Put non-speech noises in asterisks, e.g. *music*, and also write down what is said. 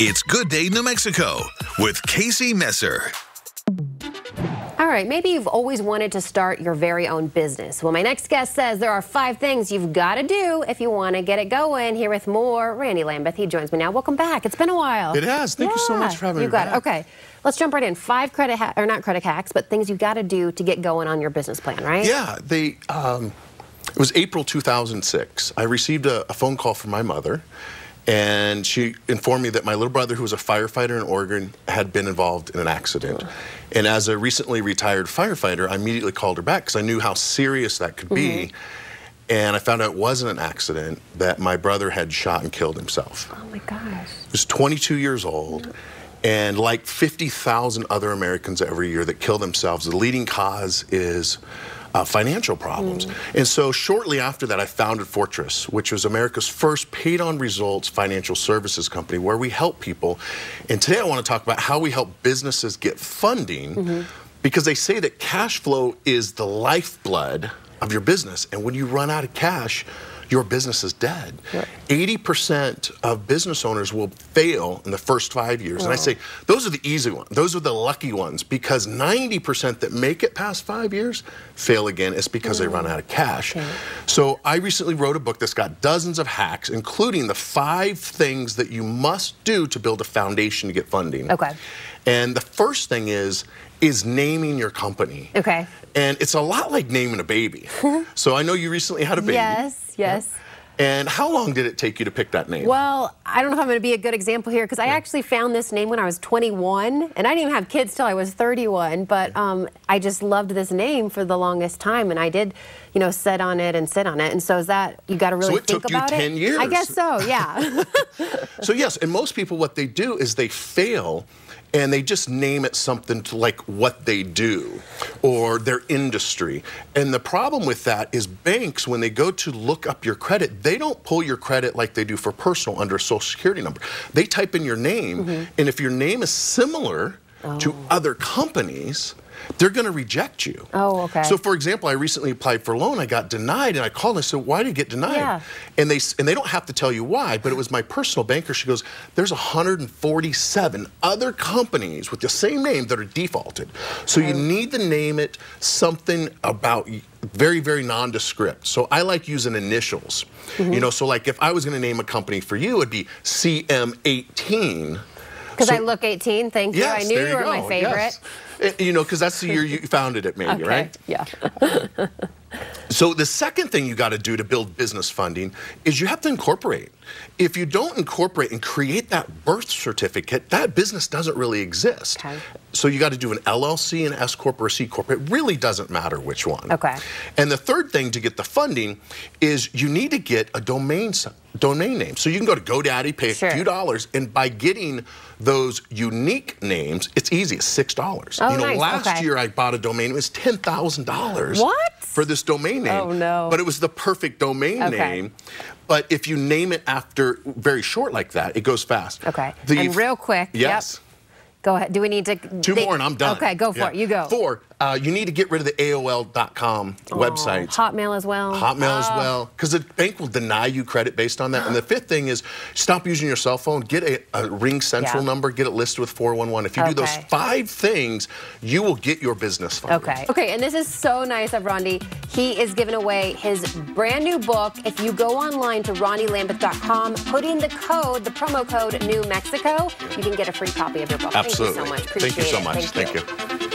It's Good Day New Mexico with Casey Messer. All right, maybe you've always wanted to start your very own business. Well, my next guest says there are five things you've got to do if you want to get it going. Here with more, Rondi Lambeth. He joins me now. Welcome back. It's been a while. It has. Thank yeah, you so much for having you me. You got back. it. Okay, let's jump right in. Five credit ha- or not credit hacks, but things you've got to do to get going on your business plan, right? Yeah. They. Um, it was April 2006. I received a, a phone call from my mother and she informed me that my little brother, who was a firefighter in Oregon, had been involved in an accident. And as a recently retired firefighter, I immediately called her back because I knew how serious that could be. Mm -hmm. And I found out it wasn't an accident, that my brother had shot and killed himself. Oh my gosh. He was 22 years old. And like 50,000 other Americans every year that kill themselves, the leading cause is uh, financial problems. Mm. And so shortly after that, I founded Fortress, which was America's first paid on results financial services company where we help people. And today I want to talk about how we help businesses get funding mm -hmm. because they say that cash flow is the lifeblood of your business. And when you run out of cash, your business is dead. 80% of business owners will fail in the first five years. Oh. And I say, those are the easy ones. Those are the lucky ones because 90% that make it past five years fail again. It's because mm. they run out of cash. Okay. So I recently wrote a book that's got dozens of hacks, including the five things that you must do to build a foundation to get funding. Okay. And the first thing is, is naming your company. Okay. And it's a lot like naming a baby. *laughs* so I know you recently had a baby. Yes, yes. And how long did it take you to pick that name? Well, I don't know if I'm going to be a good example here because I yeah. actually found this name when I was 21, and I didn't even have kids till I was 31. But um, I just loved this name for the longest time, and I did, you know, sit on it and sit on it. And so is that you got to really so it think took about you 10 it? years. I guess so. Yeah. *laughs* so yes, and most people what they do is they fail and they just name it something to like what they do or their industry. And the problem with that is banks, when they go to look up your credit, they don't pull your credit like they do for personal under social security number. They type in your name, mm -hmm. and if your name is similar oh. to other companies, they're going to reject you. Oh, okay. So, for example, I recently applied for a loan. I got denied, and I called and I said, "Why did you get denied?" Yeah. And they and they don't have to tell you why, but it was my personal banker. She goes, "There's 147 other companies with the same name that are defaulted, so you need to name it something about." very very nondescript so i like using initials mm -hmm. you know so like if i was going to name a company for you it'd be cm18 because so, I look 18, thank you. Yes, I knew you, you were go. my favorite. Yes. You know, because that's the year you founded it, maybe, okay. right? Yeah. *laughs* so the second thing you got to do to build business funding is you have to incorporate. If you don't incorporate and create that birth certificate, that business doesn't really exist. Okay. So you got to do an LLC, an S corp, or a C corp. It really doesn't matter which one. Okay. And the third thing to get the funding is you need to get a domain domain name. So you can go to GoDaddy, pay sure. a few dollars, and by getting those unique names, it's easy. It's six dollars. Oh, you know, nice. last okay. year I bought a domain. It was ten thousand dollars. What? For this domain name. Oh no. But it was the perfect domain okay. name. But if you name it after very short like that, it goes fast. Okay. The, and real quick. Yes. Yep. Go ahead. Do we need to? Two they, more and I'm done. Okay, go for yeah. it. You go. Four. Uh, you need to get rid of the AOL.com oh, website. Hotmail as well. Hotmail oh. as well, because the bank will deny you credit based on that. and the *gasps* fifth thing is stop using your cell phone. Get a, a Ring Central yeah. number. Get it listed with 411. If you okay. do those five things, you will get your business funded. Okay. Okay, and this is so nice of Rondi. He is giving away his brand new book. If you go online to rondilambeth.com, put in the code, the promo code New Mexico, you can get a free copy of your book. Absolutely. Thank you so much. Appreciate Thank you so much. Thank, Thank you. you.